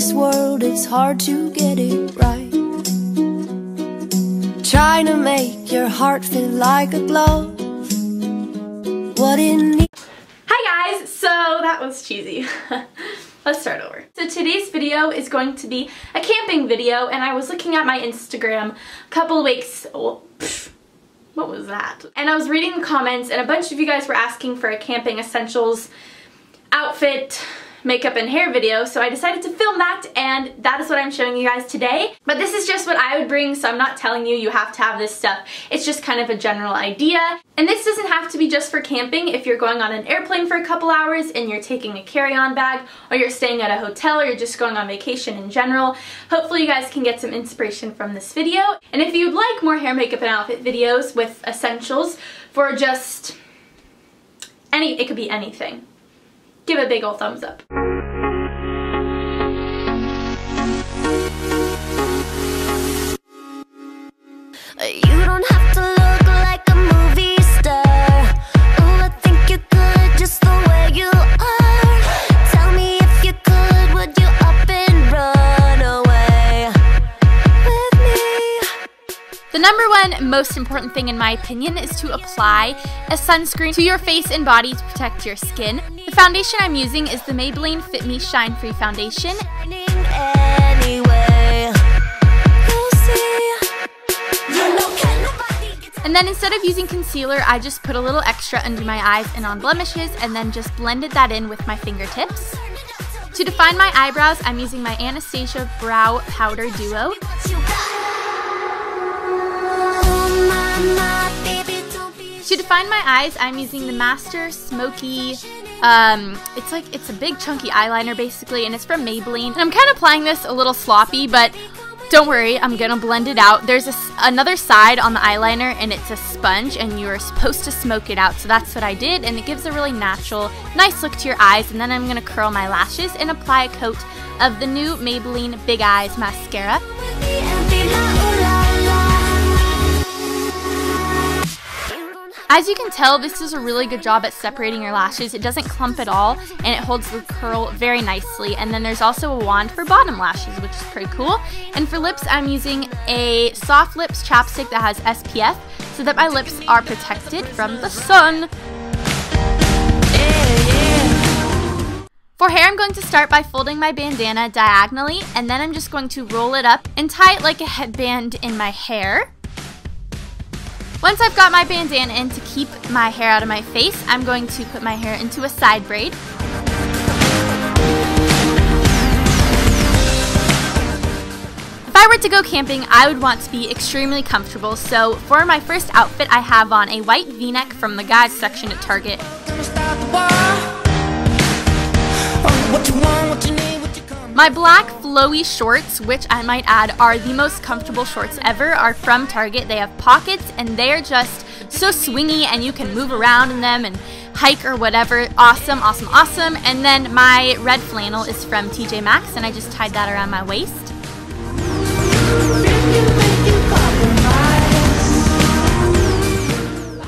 this world, it's hard to get it right. Trying to make your heart feel like a glove. What needs. Hi guys, so that was cheesy. Let's start over. So today's video is going to be a camping video and I was looking at my Instagram a couple weeks, oh, what was that? And I was reading the comments and a bunch of you guys were asking for a camping essentials outfit makeup and hair video so I decided to film that and that is what I'm showing you guys today. But this is just what I would bring so I'm not telling you you have to have this stuff. It's just kind of a general idea. And this doesn't have to be just for camping. If you're going on an airplane for a couple hours and you're taking a carry-on bag or you're staying at a hotel or you're just going on vacation in general hopefully you guys can get some inspiration from this video. And if you'd like more hair makeup and outfit videos with essentials for just any it could be anything give a big old thumbs up. You don't The number one most important thing in my opinion is to apply a sunscreen to your face and body to protect your skin. The foundation I'm using is the Maybelline Fit Me Shine Free Foundation. And then instead of using concealer, I just put a little extra under my eyes and on blemishes and then just blended that in with my fingertips. To define my eyebrows, I'm using my Anastasia Brow Powder Duo. To define my eyes, I'm using the Master Smoky, um, it's like, it's a big chunky eyeliner basically, and it's from Maybelline. And I'm kind of applying this a little sloppy, but don't worry, I'm gonna blend it out. There's a another side on the eyeliner, and it's a sponge, and you're supposed to smoke it out. So that's what I did, and it gives a really natural, nice look to your eyes. And then I'm gonna curl my lashes and apply a coat of the new Maybelline Big Eyes Mascara. As you can tell, this does a really good job at separating your lashes. It doesn't clump at all, and it holds the curl very nicely. And then there's also a wand for bottom lashes, which is pretty cool. And for lips, I'm using a soft lips chapstick that has SPF, so that my lips are protected from the sun. For hair, I'm going to start by folding my bandana diagonally, and then I'm just going to roll it up and tie it like a headband in my hair. Once I've got my bandana in to keep my hair out of my face, I'm going to put my hair into a side braid. If I were to go camping, I would want to be extremely comfortable, so for my first outfit, I have on a white v-neck from the guys section at Target. My black flowy shorts, which I might add are the most comfortable shorts ever, are from Target. They have pockets and they are just so swingy and you can move around in them and hike or whatever. Awesome, awesome, awesome. And then my red flannel is from TJ Maxx and I just tied that around my waist.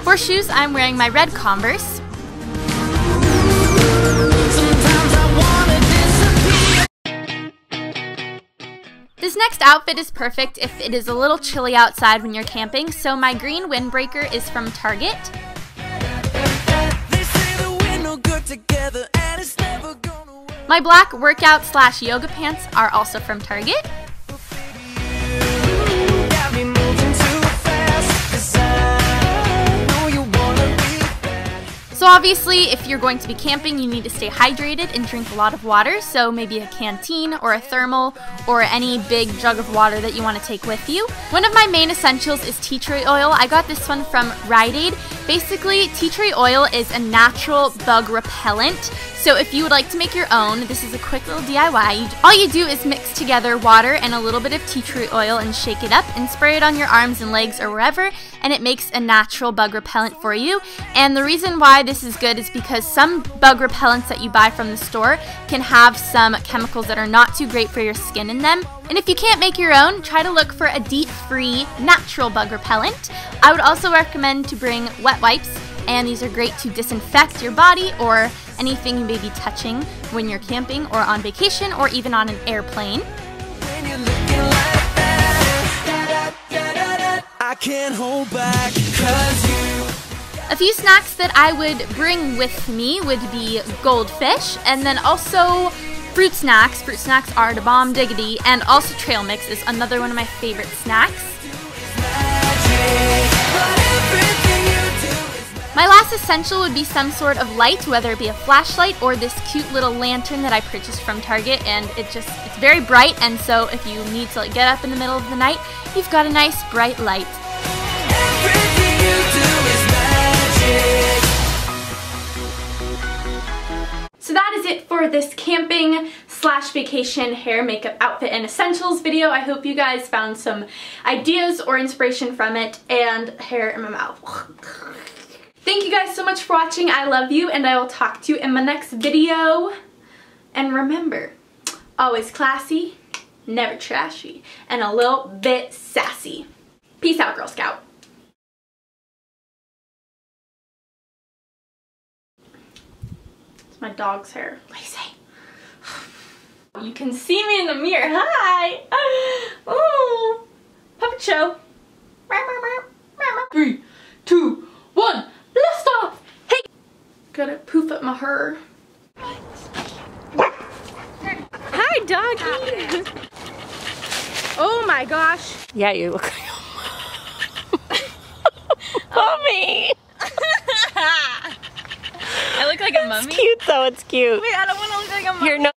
For shoes, I'm wearing my red Converse. Next outfit is perfect if it is a little chilly outside when you're camping, so my green windbreaker is from Target. My black workout slash yoga pants are also from Target. Obviously, if you're going to be camping, you need to stay hydrated and drink a lot of water. So maybe a canteen or a thermal or any big jug of water that you want to take with you. One of my main essentials is tea tree oil. I got this one from Rite Aid. Basically, tea tree oil is a natural bug repellent. So if you would like to make your own, this is a quick little DIY. All you do is mix together water and a little bit of tea tree oil and shake it up and spray it on your arms and legs or wherever, and it makes a natural bug repellent for you. And the reason why this is good is because some bug repellents that you buy from the store can have some chemicals that are not too great for your skin in them. And if you can't make your own, try to look for a DEET free natural bug repellent. I would also recommend to bring wet wipes and these are great to disinfect your body or anything you may be touching when you're camping or on vacation or even on an airplane. When you're looking like that, I can't hold back, cause you. A few snacks that I would bring with me would be goldfish and then also fruit snacks. Fruit snacks are the bomb diggity and also trail mix is another one of my favorite snacks. My last essential would be some sort of light, whether it be a flashlight or this cute little lantern that I purchased from Target and it just it's very bright and so if you need to like get up in the middle of the night, you've got a nice bright light. So that is it for this camping slash vacation hair, makeup, outfit, and essentials video. I hope you guys found some ideas or inspiration from it and hair in my mouth. Thank you guys so much for watching. I love you and I will talk to you in my next video. And remember, always classy, never trashy, and a little bit sassy. Peace out, Girl Scout. It's my dog's hair. Lazy. You can see me in the mirror. Hi. Ooh. Puppet show. Gotta poof up my hair. Hi, doggy. oh my gosh. Yeah, you look like a mummy. Oh, I look like a mummy. Cute though, it's cute. Wait, I don't want to look like a mummy. You're not.